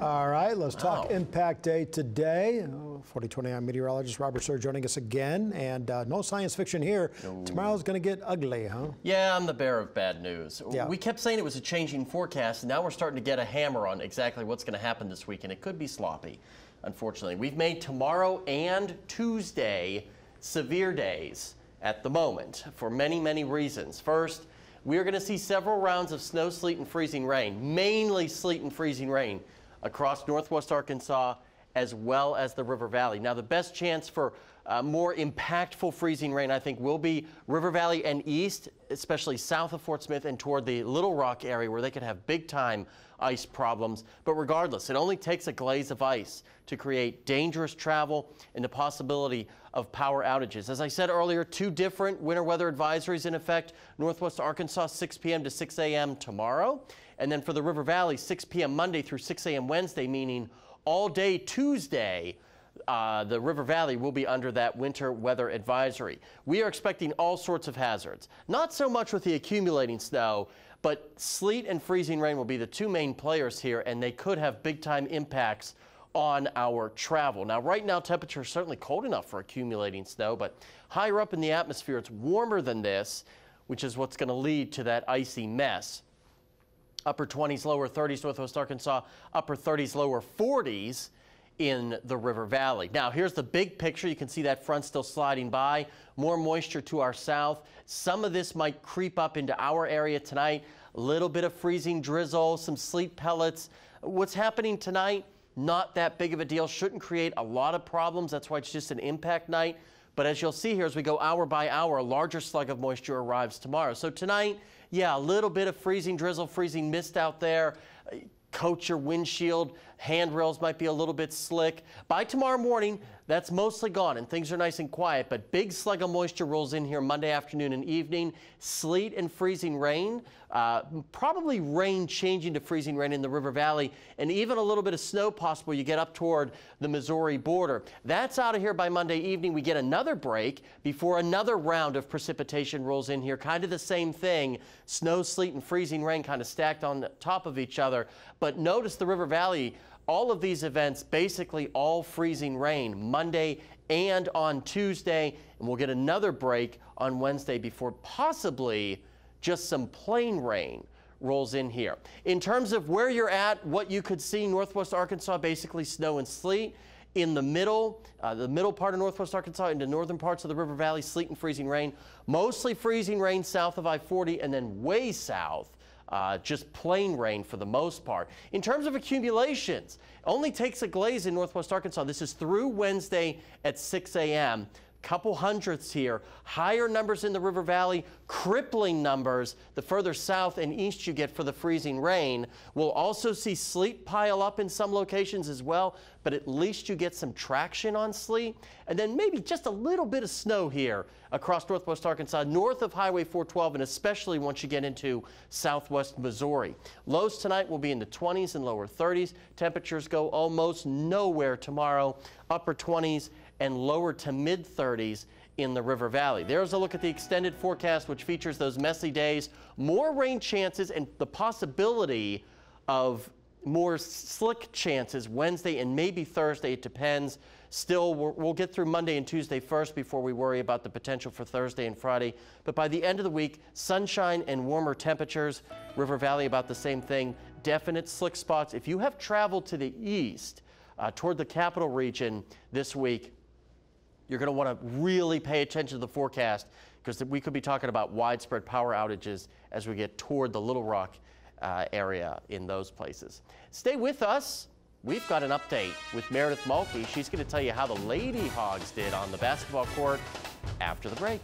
All right, let's talk Impact Day today. 4029 meteorologist Robert Suhr joining us again, and uh, no science fiction here. Tomorrow's going to get ugly, huh? Yeah, I'm the bearer of bad news. Yeah. We kept saying it was a changing forecast, and now we're starting to get a hammer on exactly what's going to happen this week, and it could be sloppy, unfortunately. We've made tomorrow and Tuesday severe days at the moment for many, many reasons. First, we are going to see several rounds of snow, sleet, and freezing rain, mainly sleet and freezing rain across northwest Arkansas as well as the River Valley. Now, the best chance for uh, more impactful freezing rain, I think, will be River Valley and east, especially south of Fort Smith and toward the Little Rock area where they could have big time ice problems. But regardless, it only takes a glaze of ice to create dangerous travel and the possibility of power outages. As I said earlier, two different winter weather advisories in effect. Northwest Arkansas, 6 p.m. to 6 a.m. tomorrow. And then for the River Valley, 6 p.m. Monday through 6 a.m. Wednesday, meaning all day Tuesday, uh, the River Valley will be under that winter weather advisory. We are expecting all sorts of hazards, not so much with the accumulating snow, but sleet and freezing rain will be the two main players here, and they could have big time impacts on our travel. Now, right now, temperatures are certainly cold enough for accumulating snow, but higher up in the atmosphere, it's warmer than this, which is what's going to lead to that icy mess upper 20s, lower 30s, Northwest Arkansas, upper 30s, lower 40s in the River Valley. Now, here's the big picture. You can see that front still sliding by. More moisture to our south. Some of this might creep up into our area tonight. A little bit of freezing drizzle, some sleet pellets. What's happening tonight? Not that big of a deal. Shouldn't create a lot of problems. That's why it's just an impact night. But as you'll see here, as we go hour by hour, a larger slug of moisture arrives tomorrow. So tonight, yeah, a little bit of freezing drizzle, freezing mist out there. Uh, coat your windshield. Handrails might be a little bit slick. By tomorrow morning, that's mostly gone and things are nice and quiet. But big slug of moisture rolls in here Monday afternoon and evening. Sleet and freezing rain. Uh, probably rain changing to freezing rain in the River Valley and even a little bit of snow possible. You get up toward the Missouri border. That's out of here by Monday evening. We get another break before another round of precipitation rolls in here. Kind of the same thing. Snow, sleet, and freezing rain kind of stacked on top of each other. But notice the River Valley all of these events basically all freezing rain Monday and on Tuesday, and we'll get another break on Wednesday before possibly just some plain rain rolls in here. In terms of where you're at, what you could see, Northwest Arkansas, basically snow and sleet. In the middle, uh, the middle part of Northwest Arkansas into northern parts of the River Valley, sleet and freezing rain. Mostly freezing rain south of I-40 and then way south uh, just plain rain for the most part. In terms of accumulations, only takes a glaze in northwest Arkansas. This is through Wednesday at 6 a.m. Couple hundredths here, higher numbers in the River Valley, crippling numbers the further south and east you get for the freezing rain. We'll also see sleet pile up in some locations as well, but at least you get some traction on sleet. And then maybe just a little bit of snow here across northwest Arkansas, north of Highway 412, and especially once you get into southwest Missouri. Lows tonight will be in the 20s and lower 30s. Temperatures go almost nowhere tomorrow, upper 20s and lower to mid 30s in the River Valley. There's a look at the extended forecast, which features those messy days, more rain chances, and the possibility of more slick chances Wednesday and maybe Thursday. It depends. Still, we'll get through Monday and Tuesday first before we worry about the potential for Thursday and Friday. But by the end of the week, sunshine and warmer temperatures. River Valley about the same thing. Definite slick spots. If you have traveled to the east uh, toward the capital region this week, you're going to want to really pay attention to the forecast because we could be talking about widespread power outages as we get toward the Little Rock uh, area in those places. Stay with us. We've got an update with Meredith Mulkey. She's going to tell you how the Lady Hogs did on the basketball court after the break.